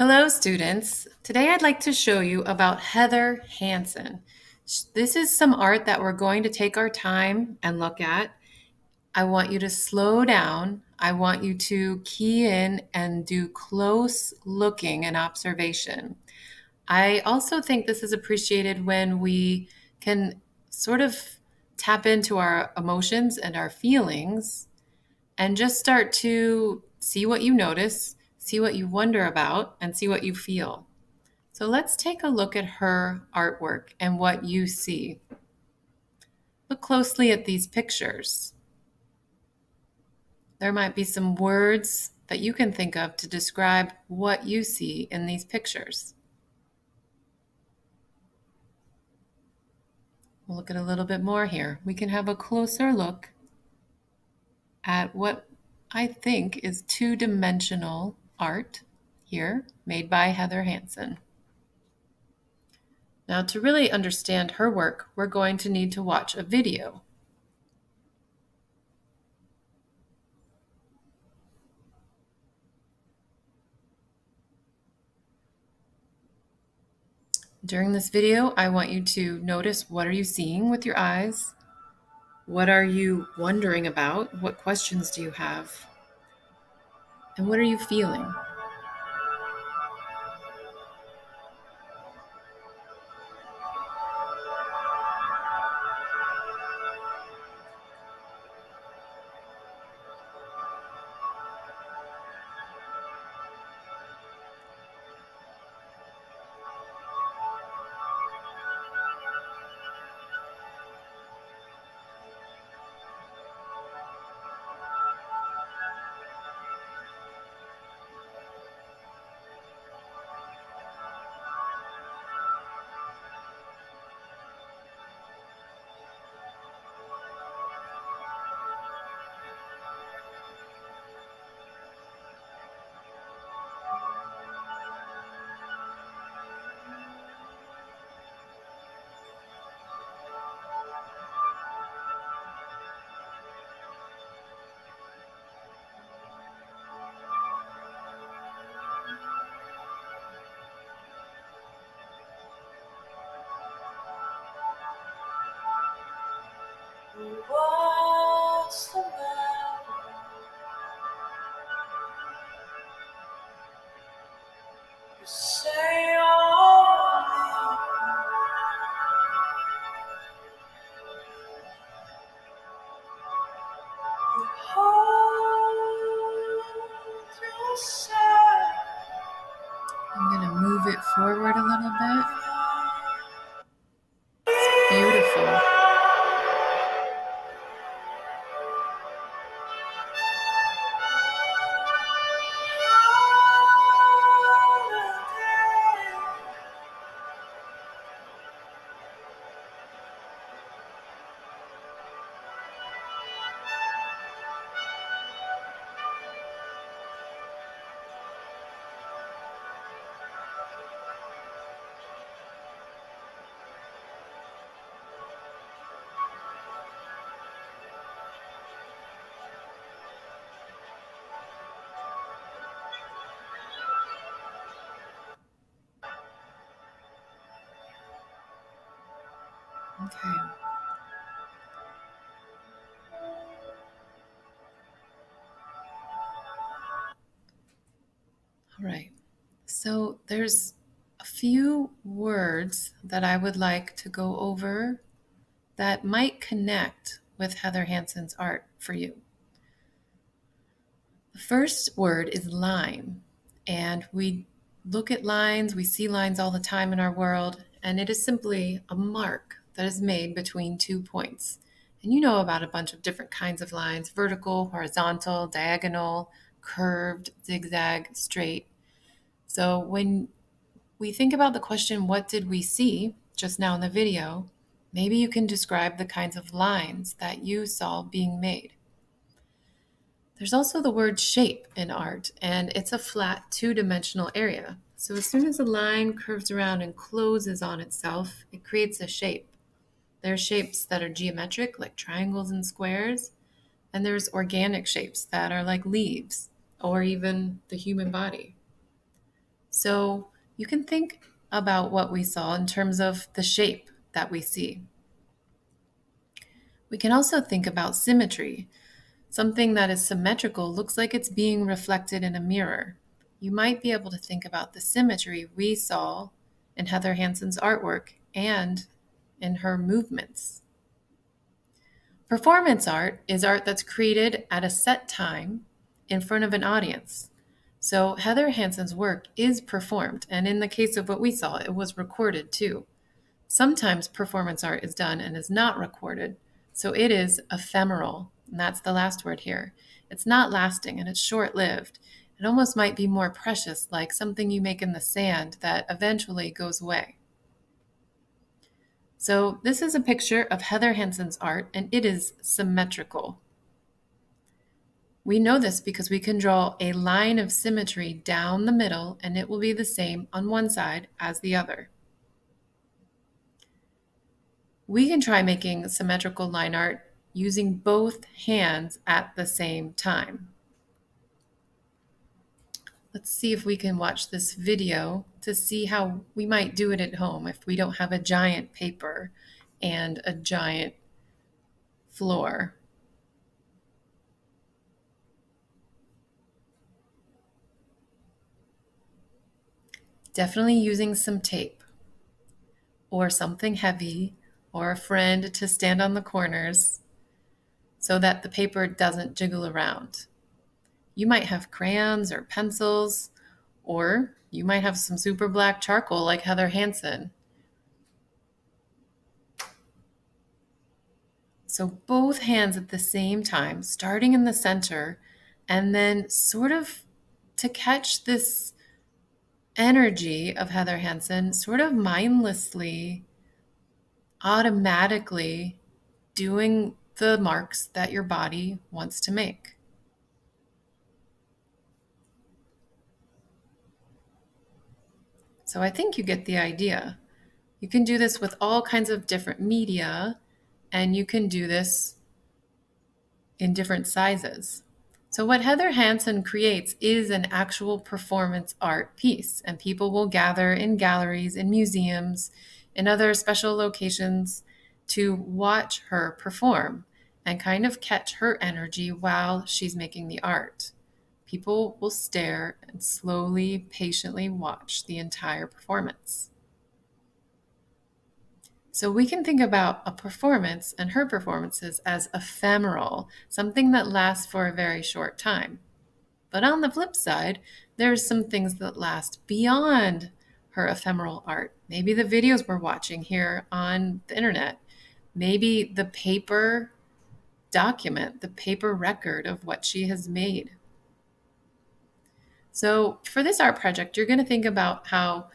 Hello, students. Today I'd like to show you about Heather Hansen. This is some art that we're going to take our time and look at. I want you to slow down. I want you to key in and do close looking and observation. I also think this is appreciated when we can sort of tap into our emotions and our feelings and just start to see what you notice see what you wonder about, and see what you feel. So let's take a look at her artwork and what you see. Look closely at these pictures. There might be some words that you can think of to describe what you see in these pictures. We'll look at a little bit more here. We can have a closer look at what I think is two dimensional art here made by Heather Hansen. Now to really understand her work, we're going to need to watch a video. During this video, I want you to notice what are you seeing with your eyes? What are you wondering about? What questions do you have? And what are you feeling? I'm going to move it forward a little bit. It's beautiful. Okay. All right. So there's a few words that I would like to go over that might connect with Heather Hansen's art for you. The first word is line, and we look at lines, we see lines all the time in our world, and it is simply a mark that is made between two points. And you know about a bunch of different kinds of lines vertical, horizontal, diagonal, curved, zigzag, straight. So when we think about the question, what did we see just now in the video? Maybe you can describe the kinds of lines that you saw being made. There's also the word shape in art, and it's a flat two dimensional area. So as soon as a line curves around and closes on itself, it creates a shape. There are shapes that are geometric, like triangles and squares, and there's organic shapes that are like leaves or even the human body. So you can think about what we saw in terms of the shape that we see. We can also think about symmetry. Something that is symmetrical looks like it's being reflected in a mirror. You might be able to think about the symmetry we saw in Heather Hansen's artwork and in her movements. Performance art is art that's created at a set time in front of an audience. So Heather Hansen's work is performed, and in the case of what we saw, it was recorded too. Sometimes performance art is done and is not recorded, so it is ephemeral, and that's the last word here. It's not lasting and it's short lived. It almost might be more precious, like something you make in the sand that eventually goes away. So this is a picture of Heather Hansen's art, and it is symmetrical. We know this because we can draw a line of symmetry down the middle, and it will be the same on one side as the other. We can try making symmetrical line art using both hands at the same time. Let's see if we can watch this video to see how we might do it at home if we don't have a giant paper and a giant floor. Definitely using some tape or something heavy or a friend to stand on the corners so that the paper doesn't jiggle around. You might have crayons or pencils, or you might have some super black charcoal like Heather Hansen. So, both hands at the same time, starting in the center, and then sort of to catch this energy of Heather Hansen, sort of mindlessly, automatically doing the marks that your body wants to make. So I think you get the idea. You can do this with all kinds of different media, and you can do this in different sizes. So, what Heather Hansen creates is an actual performance art piece, and people will gather in galleries, in museums, in other special locations to watch her perform and kind of catch her energy while she's making the art. People will stare and slowly, patiently watch the entire performance. So we can think about a performance and her performances as ephemeral, something that lasts for a very short time. But on the flip side, there's some things that last beyond her ephemeral art. Maybe the videos we're watching here on the internet. Maybe the paper document, the paper record of what she has made. So, for this art project, you're going to think about how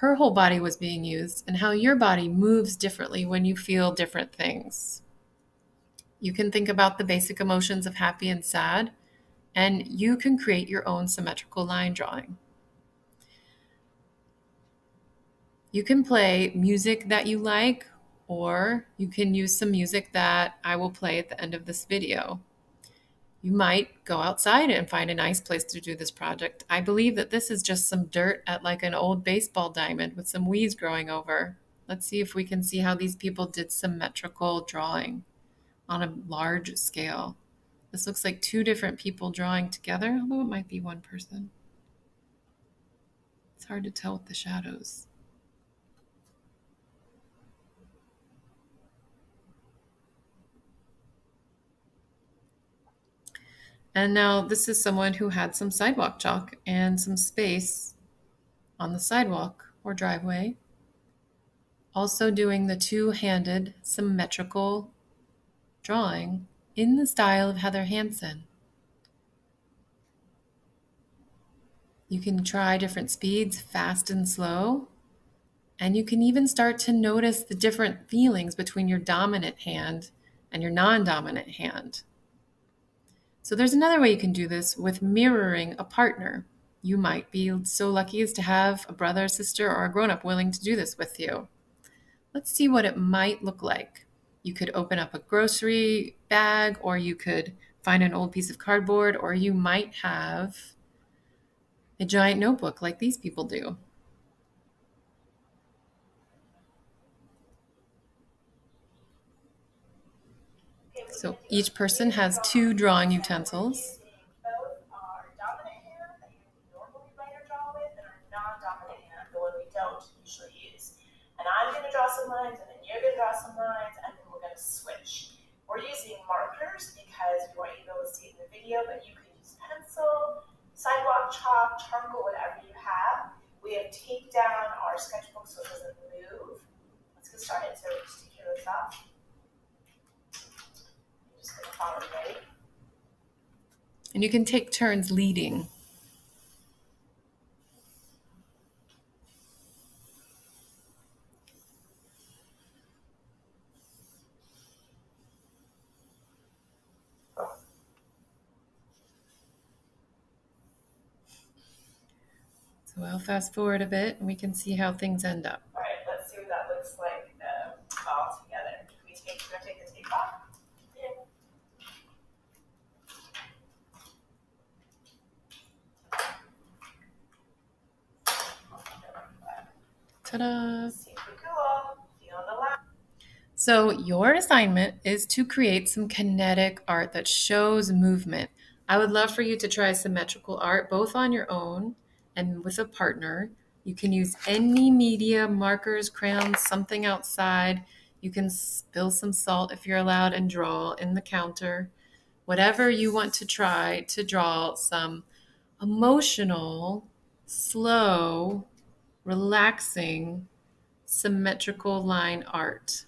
her whole body was being used and how your body moves differently when you feel different things. You can think about the basic emotions of happy and sad, and you can create your own symmetrical line drawing. You can play music that you like, or you can use some music that I will play at the end of this video you might go outside and find a nice place to do this project. I believe that this is just some dirt at like an old baseball diamond with some weeds growing over. Let's see if we can see how these people did symmetrical drawing on a large scale. This looks like two different people drawing together, although it might be one person. It's hard to tell with the shadows. And now this is someone who had some sidewalk chalk and some space on the sidewalk or driveway. Also doing the two-handed symmetrical drawing in the style of Heather Hansen. You can try different speeds, fast and slow. And you can even start to notice the different feelings between your dominant hand and your non dominant hand. So there's another way you can do this with mirroring a partner. You might be so lucky as to have a brother, sister, or a grown up willing to do this with you. Let's see what it might look like. You could open up a grocery bag, or you could find an old piece of cardboard, or you might have a giant notebook like these people do. So each person has two drawing utensils. Both our dominant hand that you normally draw with, and our non-dominant the one we don't usually use. And I'm going to draw some lines, and then you're going to draw some lines, and then we're going to switch. We're using markers because we want you to to see in the video, but you can use pencil, sidewalk chalk, charcoal, whatever you have. We have taped down our sketchbook so it doesn't move. Let's get started. So just take care of this off. And you can take turns leading. So I'll fast forward a bit and we can see how things end up. All right, let's see what that looks like um, all together. Can we take, can I take the tape off? Yeah. Ta-da! So, your assignment is to create some kinetic art that shows movement. I would love for you to try symmetrical art both on your own and with a partner. You can use any media, markers, crayons, something outside. You can spill some salt if you're allowed and draw in the counter. Whatever you want to try to draw some emotional, slow, relaxing, symmetrical line art.